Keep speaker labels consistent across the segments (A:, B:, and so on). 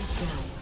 A: destroyed.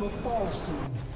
A: Will fall soon.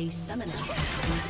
A: A summoner